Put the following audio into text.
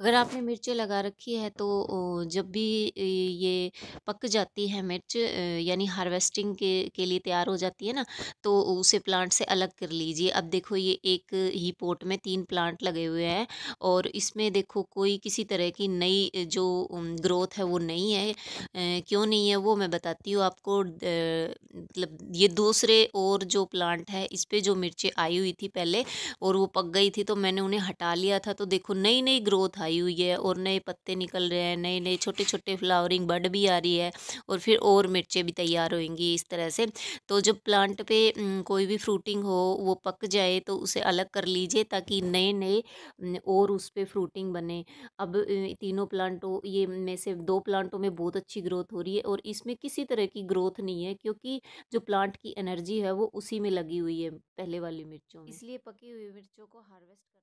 अगर आपने मिर्चें लगा रखी है तो जब भी ये पक जाती है मिर्च यानी हार्वेस्टिंग के के लिए तैयार हो जाती है ना तो उसे प्लांट से अलग कर लीजिए। अब देखो ये एक ही पोट में तीन प्लांट लगे हुए हैं और इसमें देखो कोई किसी तरह की नई जो ग्रोथ है वो नहीं है। क्यों नहीं है वो मैं बताती हूँ आपको। मतलब ये दूसरे और जो प्लांट है, इस पर जो मिर्चें आई हुई थी पहले और वो पक गई थी तो मैंने उन्हें हटा लिया था। तो देखो नई नई ग्रोथ आई हुई है और नए पत्ते निकल रहे हैं नए नए छोटे छोटे फ्लावरिंग बड भी आ रही है और फिर और मिर्चें भी तैयार होंगी इस तरह से। तो जब प्लांट पे कोई भी फ्रूटिंग हो, वो पक जाए तो उसे अलग कर लीजिए ताकि नए नए और उस पर फ्रूटिंग बने। अब तीनों प्लांटों, ये में से दो प्लांटों में बहुत अच्छी ग्रोथ हो रही है और इसमें किसी तरह की ग्रोथ नहीं है क्योंकि जो प्लांट की एनर्जी है वो उसी में लगी हुई है पहले वाली मिर्चों में। इसलिए पकी हुई मिर्चों को हार्वेस्ट कर